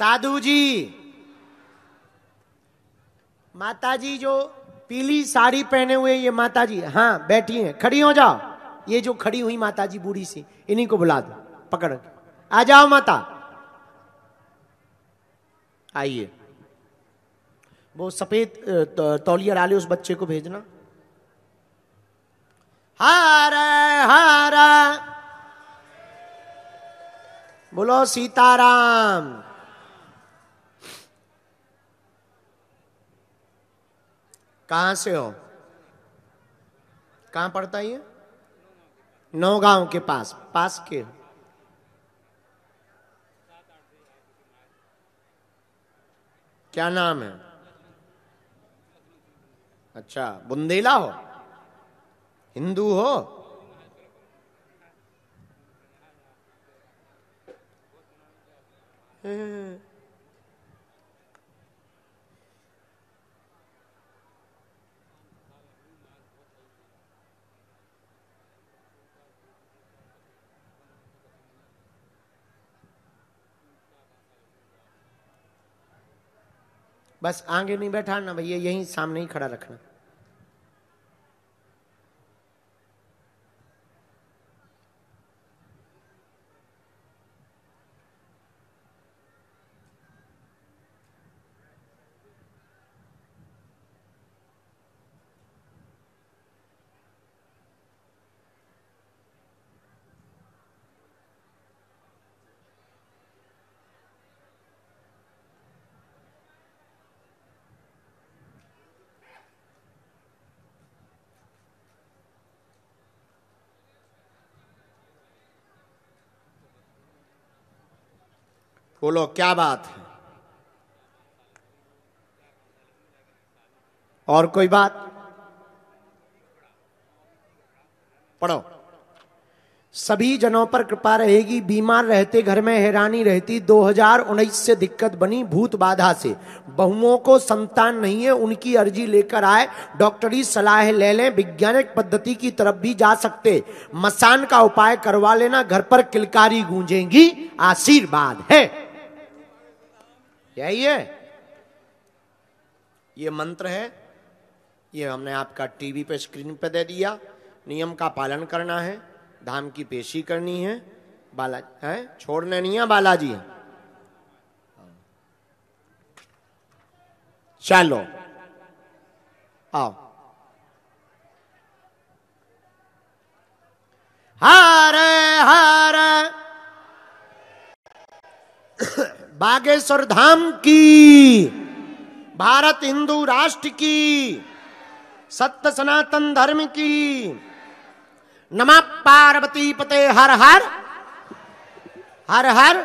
साधु जी माता जी जो पीली साड़ी पहने हुए ये माता जी हाँ बैठी हैं, खड़ी हो जाओ। ये जो खड़ी हुई माता जी बूढ़ी सी, इन्हीं को बुला दो, पकड़ आ जाओ माता। आइए। वो सफ़ेद तौलिया डाले उस बच्चे को भेजना। हर हर। बोलो, सीताराम। कहाँ से हो? कहाँ पड़ता है ये? नौगांव के पास पास के। क्या नाम है? अच्छा बुंदेला हो? हिंदू हो? हम्म। बस आगे नहीं बैठा ना भैया यहीं सामने ही खड़ा रखना। बोलो, क्या बात है? और कोई बात? पढ़ो। सभी जनों पर कृपा रहेगी, बीमार रहते घर में हैरानी रहती। 2019 से दिक्कत बनी, भूत बाधा से। बहुओं को संतान नहीं है, उनकी अर्जी लेकर आए। डॉक्टरी सलाह ले लें, वैज्ञानिक पद्धति की तरफ़ भी जा सकते। मसान का उपाय करवा लेना, घर पर किलकारी गूंजेंगी, आशीर्वाद है। यही है। ये मंत्र है। ये हमने आपका टीवी पे स्क्रीन पे दे दिया। नियम का पालन करना है। धाम की पेशी करनी है। बाला, है? छोड़ने नहीं है बालाजी। चलो। आओ। बागेश्वर धाम की, भारत हिंदू राष्ट्र की, सत्य सनातन धर्म की। नमः पार्वती पते, हर हर हर हर